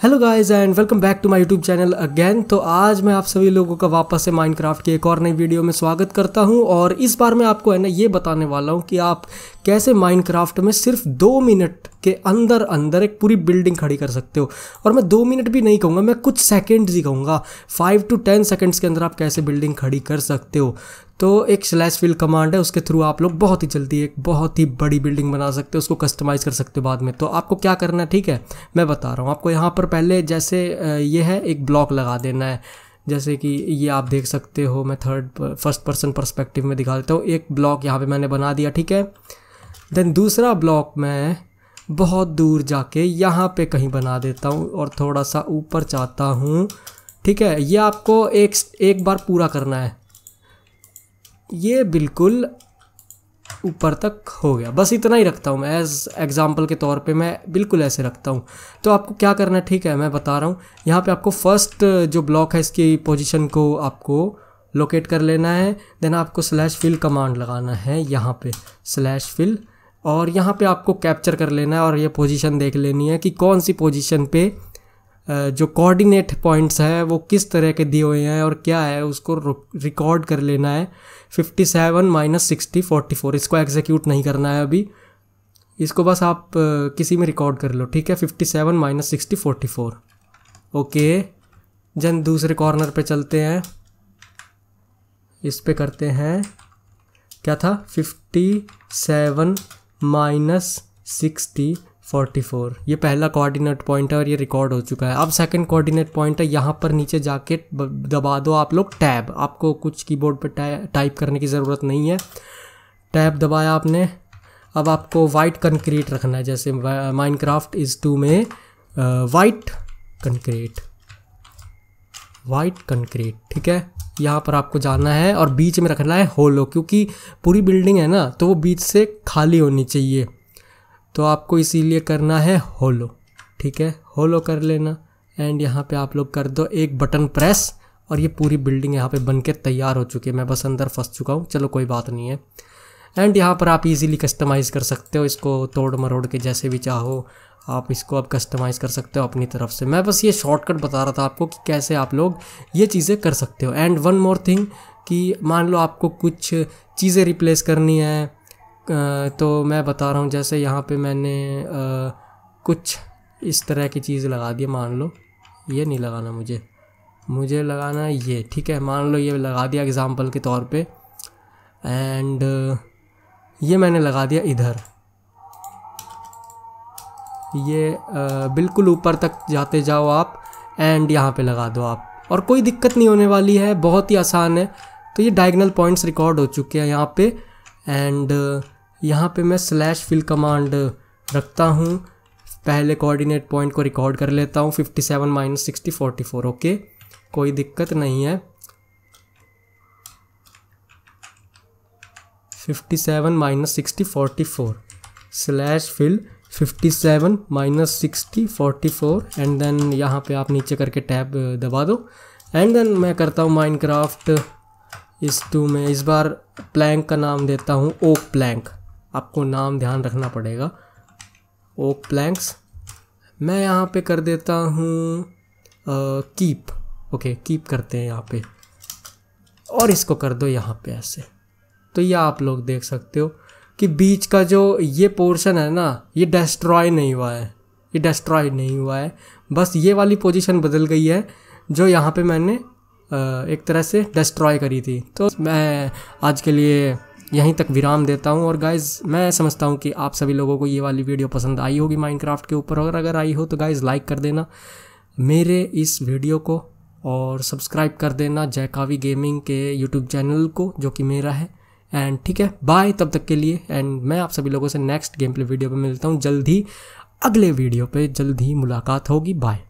Hello guys and welcome back to my YouTube channel again तो आज मैं आप सभी लोगों का वापस से माइनक्राफ्ट की एक और नई वीडियो में स्वागत करता हूँ और इस बार मैं आपको है ना ये बताने वाला हूँ कि आप कैसे माइनक्राफ्ट में सिर्फ़ दो मिनट के अंदर अंदर एक पूरी बिल्डिंग खड़ी कर सकते हो। और मैं दो मिनट भी नहीं कहूँगा, मैं कुछ सेकेंड्स ही कहूँगा। फाइव टू टेन सेकेंड्स के अंदर आप कैसे बिल्डिंग खड़ी कर सकते हो। तो एक स्लैश फिल कमांड है, उसके थ्रू आप लोग बहुत ही जल्दी एक बहुत ही बड़ी बिल्डिंग बना सकते हो, उसको कस्टमाइज़ कर सकते हो बाद में। तो आपको क्या करना है, ठीक है? मैं बता रहा हूँ, आपको यहाँ पर पहले जैसे ये है, एक ब्लॉक लगा देना है। जैसे कि ये आप देख सकते हो, मैं थर्ड फ़र्स्ट पर्सन परस्पेक्टिव में दिखा देता हूँ, एक ब्लॉक यहाँ पे मैंने बना दिया, ठीक है? देन दूसरा ब्लॉक मैं बहुत दूर जाके यहाँ पे कहीं बना देता हूँ और थोड़ा सा ऊपर चाहता हूँ, ठीक है? ये आपको एक एक बार पूरा करना है। ये बिल्कुल ऊपर तक हो गया। बस इतना ही रखता हूँ मैं। एज एग्ज़ाम्पल के तौर पे मैं बिल्कुल ऐसे रखता हूँ। तो आपको क्या करना है? ठीक है, मैं बता रहा हूँ। यहाँ पे आपको फ़र्स्ट जो ब्लॉक है, इसकी पोजीशन को आपको लोकेट कर लेना है। देन आपको स्लैश फिल कमांड लगाना है यहाँ पे। स्लैश फिल और यहाँ पे आपको कैप्चर कर लेना है और ये पोजीशन देख लेनी है कि कौन सी पोजीशन पे जो कोऑर्डिनेट पॉइंट्स है, वो किस तरह के दिए हुए हैं और क्या है, उसको रिकॉर्ड कर लेना है। 57 seven minus sixty forty four इसको एग्जीक्यूट नहीं करना है अभी। इसको बस आप किसी में रिकॉर्ड कर लो, ठीक है? 57 seven minus sixty forty four okay, जन दूसरे कॉर्नर पे चलते हैं। इस पे करते हैं। क्या था? 57 seven minus sixty forty four. ये पहला कोऑर्डिनेट पॉइंट है और ये रिकॉर्ड हो चुका है। अब सेकंड कोऑर्डिनेट पॉइंट है, यहाँ पर नीचे जाके दबा दो आप लोग टैब आपको कुछ कीबोर्ड पर टाइप करने की ज़रूरत नहीं है। टैब दबाया आपने। अब आपको वाइट कंक्रीट रखना है, जैसे माइनक्राफ्ट इज़ टू में वाइट कंक्रीट वाइट कंक्रीट ठीक है? यहाँ पर आपको जाना है और बीच में रखना है होलो क्योंकि पूरी बिल्डिंग है ना तो वो बीच से खाली होनी चाहिए। तो आपको इसीलिए करना है होलो, ठीक है? होलो कर लेना। एंड यहाँ पे आप लोग कर दो एक बटन प्रेस, और ये पूरी बिल्डिंग यहाँ पे बन के तैयार हो चुकी है। मैं बस अंदर फंस चुका हूँ, चलो कोई बात नहीं है। एंड यहाँ पर आप इजीली कस्टमाइज़ कर सकते हो इसको, तोड़ मरोड़ के जैसे भी चाहो, आप इसको अब कस्टमाइज़ कर सकते हो अपनी तरफ़ से। मैं बस ये शॉर्टकट बता रहा था आपको कि कैसे आप लोग ये चीज़ें कर सकते हो। एंड वन मोर थिंग कि मान लो आपको कुछ चीज़ें रिप्लेस करनी है तो मैं बता रहा हूँ, जैसे यहाँ पे मैंने कुछ इस तरह की चीज़ लगा दी, मान लो, ये नहीं लगाना मुझे। मुझे लगाना ये, ठीक है, मान लो ये लगा दिया एग्ज़ाम्पल के तौर पे एंड ये मैंने लगा दिया इधर। ये बिल्कुल ऊपर तक जाते जाओ आप एंड यहाँ पे लगा दो आप। और कोई दिक्कत नहीं होने वाली है, बहुत ही आसान है। तो ये डायगनल पॉइंट्स रिकॉर्ड हो चुके हैं यहाँ पे एंड यहाँ पे मैं स्लैश फिल कमांड रखता हूँ। पहले कोऑर्डिनेट पॉइंट को रिकॉर्ड कर लेता हूँ। 57 seven minus sixty forty four okay कोई दिक्कत नहीं है। 57 seven minus sixty forty four slash fill 57 seven minus sixty forty four and then यहाँ पे आप नीचे करके टैब दबा दो। एंड देन मैं करता हूँ माइनक्राफ्ट इस टू में। इस बार प्लैंक का नाम देता हूँ ओक प्लैंक आपको नाम ध्यान रखना पड़ेगा। ओक प्लैंक्स मैं यहाँ पे कर देता हूँ कीप ओके कीप करते हैं यहाँ पे। और इसको कर दो यहाँ पे ऐसे। तो ये आप लोग देख सकते हो कि बीच का जो ये पोर्शन है ना, ये डिस्ट्रॉय नहीं हुआ है। ये डिस्ट्रॉय नहीं हुआ है। बस ये वाली पोजीशन बदल गई है, जो यहाँ पे मैंने एक तरह से डिस्ट्रॉय करी थी। तो मैं आज के लिए यहीं तक विराम देता हूँ। और गाइज़ मैं समझता हूँ कि आप सभी लोगों को ये वाली वीडियो पसंद आई होगी माइनक्राफ्ट के ऊपर। और अगर आई हो तो गाइज़ लाइक कर देना मेरे इस वीडियो को और सब्सक्राइब कर देना जयकावी गेमिंग के यूट्यूब चैनल को, जो कि मेरा है। एंड ठीक है बाय तब तक के लिए। एंड मैं आप सभी लोगों से नेक्स्ट गेम प्ले वीडियो पे मिलता हूँ। जल्द ही अगले वीडियो पे जल्द ही मुलाकात होगी। बाय